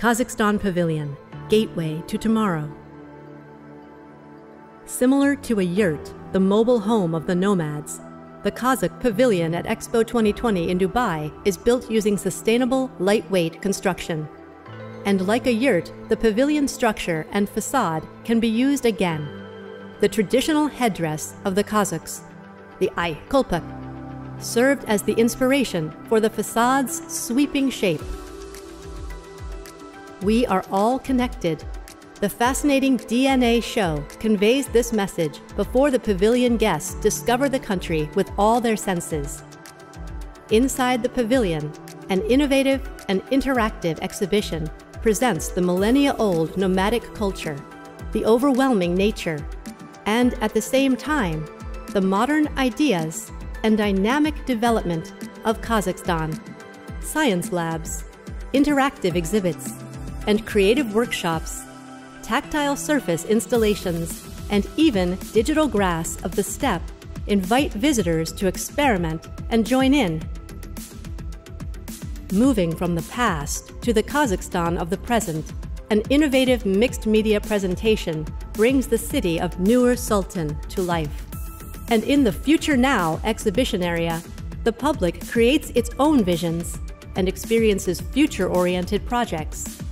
Kazakhstan Pavilion, gateway to tomorrow. Similar to a yurt, the mobile home of the nomads, the Kazakh Pavilion at Expo 2020 in Dubai is built using sustainable, lightweight construction. And like a yurt, the pavilion structure and facade can be used again. The traditional headdress of the Kazakhs, the Ayir Kalpak, served as the inspiration for the facade's sweeping shape. We are all connected. The fascinating DNA show conveys this message before the pavilion guests discover the country with all their senses. Inside the pavilion, an innovative and interactive exhibition presents the millennia old nomadic culture, the overwhelming nature, and at the same time, the modern ideas and dynamic development of Kazakhstan. Science labs, interactive exhibits, and creative workshops, tactile surface installations, and even digital grass of the steppe invite visitors to experiment and join in. Moving from the past to the Kazakhstan of the present, an innovative mixed media presentation brings the city of Nur Sultan to life. And in the Future Now exhibition area, the public creates its own visions and experiences future oriented projects.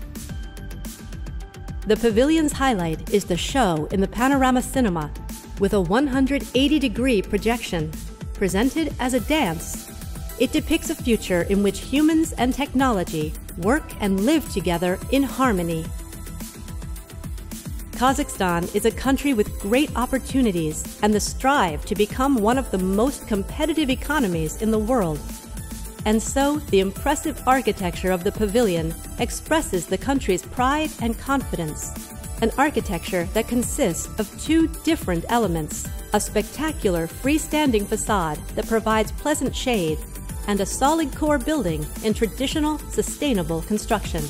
The pavilion's highlight is the show in the Panorama Cinema with a 180 degree projection. Presented as a dance, it depicts a future in which humans and technology work and live together in harmony. Kazakhstan is a country with great opportunities and the strive to become one of the most competitive economies in the world. And so, the impressive architecture of the pavilion expresses the country's pride and confidence. An architecture that consists of two different elements a spectacular freestanding facade that provides pleasant shade, and a solid core building in traditional, sustainable construction.